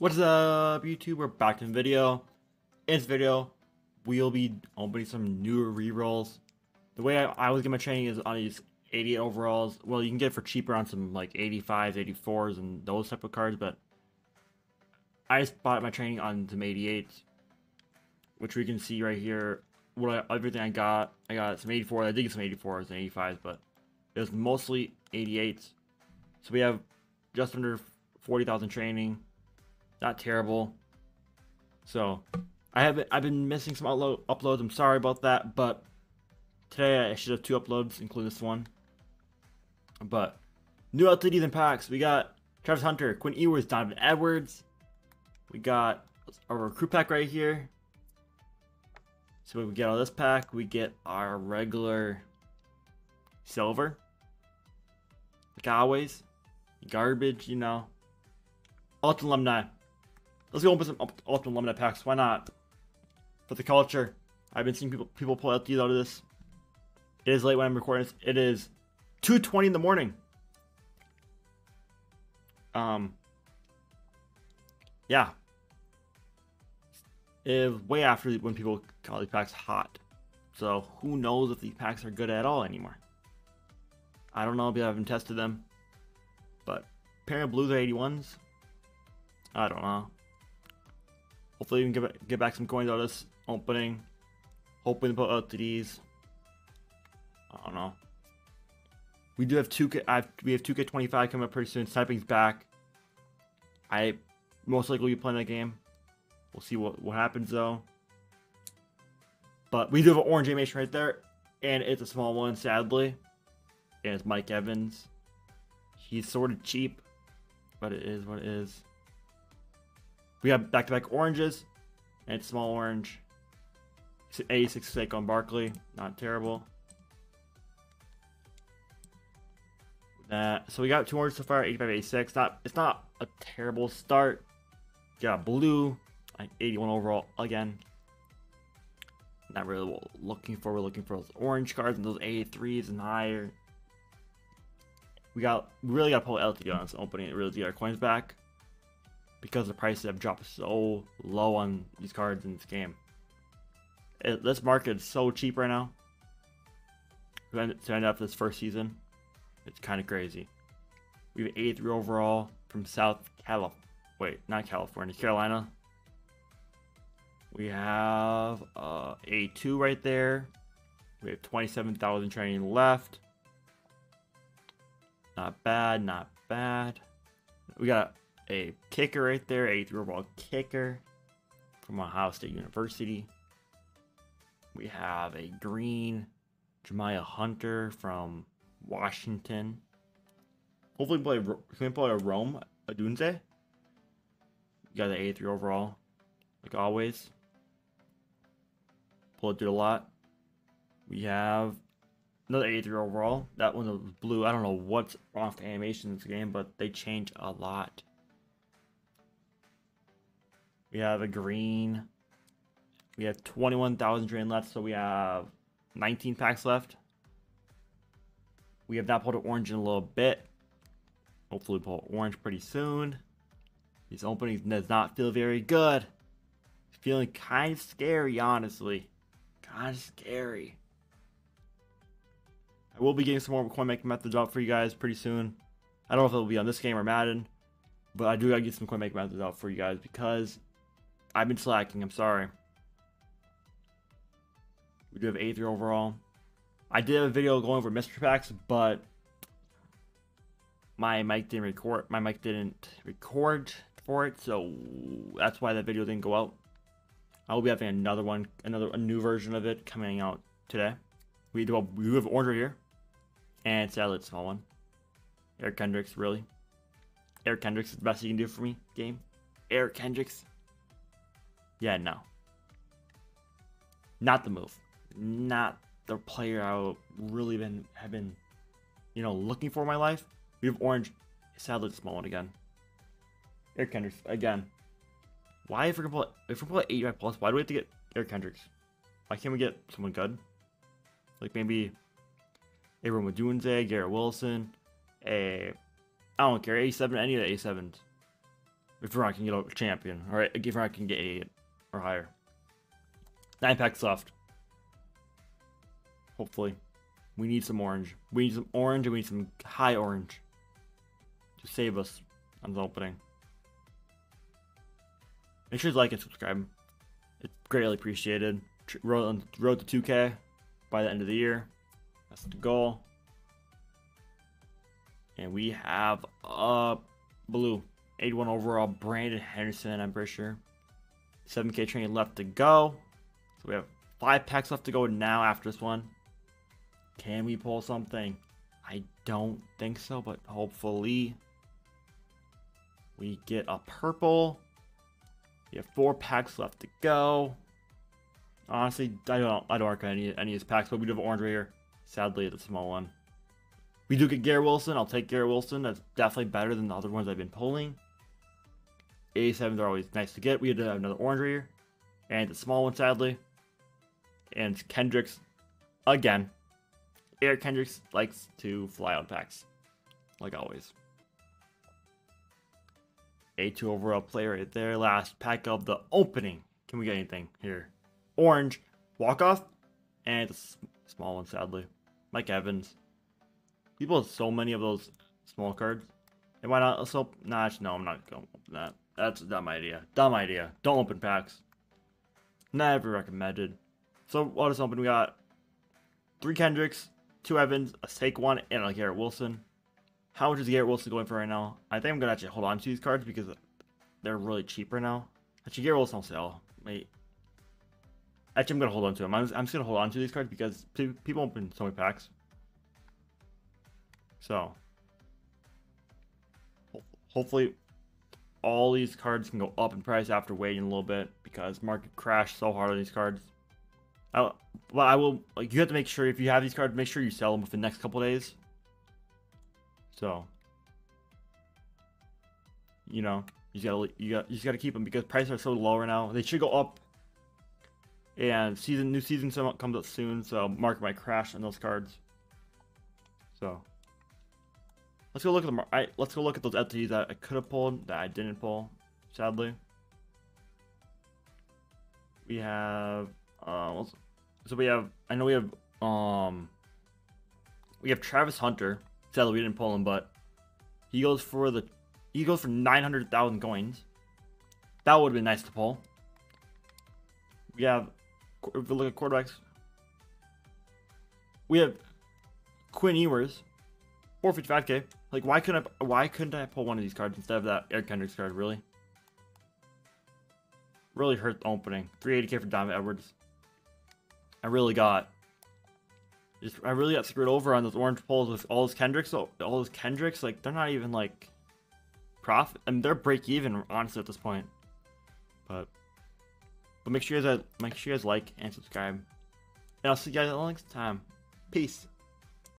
What's up, YouTube? We're back the video. In this video, we'll be opening some newer rerolls. The way I, I always get my training is on these 88 overalls. Well, you can get it for cheaper on some like 85s, 84s, and those type of cards, but I just bought my training on some 88s, which we can see right here. What I, everything I got, I got some 84s. I did get some 84s and 85s, but it was mostly 88s. So we have just under 40,000 training. Not terrible. So I have I've been missing some upload, uploads. I'm sorry about that, but today I should have two uploads, including this one. But new LTDs and packs. We got Travis Hunter, Quinn Ewers, Donovan Edwards. We got our recruit pack right here. So we get all this pack. We get our regular silver. Like always. Garbage, you know. Ultimate alumni. Let's go open some Ultimate alumni packs. Why not? For the culture. I've been seeing people people pull out these out of this. It is late when I'm recording this. It is 2.20 in the morning. Um. Yeah. It is way after when people call these packs hot. So who knows if these packs are good at all anymore. I don't know if I haven't tested them. But pair of blues are 81s. I don't know. Hopefully we can get, get back some coins out of this opening. Hoping to put out these. I don't know. We do have 2K. I've, we have 2K25 coming up pretty soon. Sniping's back. I most likely will be playing that game. We'll see what, what happens though. But we do have an orange animation right there. And it's a small one, sadly. And it's Mike Evans. He's sort of cheap, but it is what it is. We have back-to-back oranges, and small orange. 86 Saquon Barkley, not terrible. That so we got two oranges so far, 85, 86. Not it's not a terrible start. Got blue, like 81 overall again. Not really what we're looking for. We're looking for those orange cards and those 83s and higher. We got we really got to pull LTD on this opening to really get our coins back because the prices have dropped so low on these cards in this game. It, this market is so cheap right now. To end, to end up this first season, it's kind of crazy. We have 83 overall from South California. Wait, not California, Carolina. We have uh, A2 right there. We have 27,000 training left. Not bad, not bad. We got a kicker right there, a throw ball kicker from Ohio State University. We have a green Jeremiah Hunter from Washington. Hopefully, play can we play a Rome Odunze? You got the 83 overall, like always. Pull it through a lot. We have another 83 overall. That one was blue. I don't know what's wrong with the animation in this game, but they change a lot. We have a green. We have 21,000 drain left, so we have 19 packs left. We have not pulled an orange in a little bit. Hopefully pull orange pretty soon. These openings does not feel very good. Feeling kind of scary, honestly. Kind of scary. I will be getting some more coin making methods out for you guys pretty soon. I don't know if it'll be on this game or Madden, but I do gotta get some coin making methods out for you guys because I've been slacking. I'm sorry. We do have A3 overall. I did have a video going over mystery packs, but my mic didn't record. My mic didn't record for it, so that's why that video didn't go out. I will be having another one, another a new version of it coming out today. We do we have right here, and sadly it's a small one. Eric Kendricks, really. Eric Kendricks is the best you can do for me. Game. Eric Kendricks. Yeah, no. Not the move. Not the player I really been have been, you know, looking for my life. We have orange. Sadly, the small one again. Eric Kendricks again. Why if we're gonna pull if we're gonna 85 plus, why do we have to get Eric Kendricks? Why can't we get someone good? Like maybe a Rome Odunze, Garrett Wilson, a I don't care, A7, any of the A7s. If Vermont can get a champion. Alright, if Vermont can get 88 or higher. Nine packs left. Hopefully. We need some orange. We need some orange and we need some high orange. To save us on the opening. Make sure you like and subscribe. It's greatly appreciated. Road, road to 2K by the end of the year. That's the goal. And we have a blue 81 overall Brandon Henderson, I'm pretty sure. 7k training left to go. So we have five packs left to go now after this one. Can we pull something? I don't think so, but hopefully we get a purple. We have four packs left to go. Honestly, I don't I don't work any, any of these packs, but we do have orange here. Sadly, it's a small one. We do get Garrett Wilson. I'll take Garrett Wilson. That's definitely better than the other ones I've been pulling. 87s are always nice to get. We had have another orange here. And a small one, sadly. And Kendricks, again. Eric Kendricks likes to fly out packs. Like always. A2 overall player right there. Last pack of the opening. Can we get anything here? Orange. Walk off. And a small one, sadly. Mike Evans. People have so many of those small cards. And why not? So, nah, actually, no, I'm not going open that. That's a dumb idea. Dumb idea. Don't open packs. Never recommended. So, what is open? We got three Kendricks, two Evans, a Saquon, and a Garrett Wilson. How much is Garrett Wilson going for right now? I think I'm going to actually hold on to these cards because they're really cheap right now. Actually, Garrett Wilson will sell. Wait. Actually, I'm going to hold on to them. I'm, I'm just going to hold on to these cards because people open so many packs. So, hopefully all these cards can go up in price after waiting a little bit because market crashed so hard on these cards. I, well, I will like you have to make sure if you have these cards, make sure you sell them within the next couple days. So, you know, you gotta you got you just gotta keep them because prices are so low right now. They should go up. And season new season comes up soon, so market might crash on those cards. So. Let's go look at the. I, let's go look at those LTDs that I could have pulled that I didn't pull. Sadly, we have. Uh, so we have. I know we have. Um. We have Travis Hunter. Sadly, we didn't pull him, but he goes for the. He goes for nine hundred thousand coins. That would have been nice to pull. We have. If we look at quarterbacks, we have Quinn Ewers, 455k. Like, why couldn't I, why couldn't I pull one of these cards instead of that Eric Kendricks card? Really, really hurt the opening. 380k for Donovan Edwards. I really got, just I really got screwed over on those orange pulls with all those Kendricks. All those Kendricks, like they're not even like profit. I mean, they're break even honestly at this point. But, but make sure you guys make sure you guys like and subscribe. And I'll see you guys next time. Peace.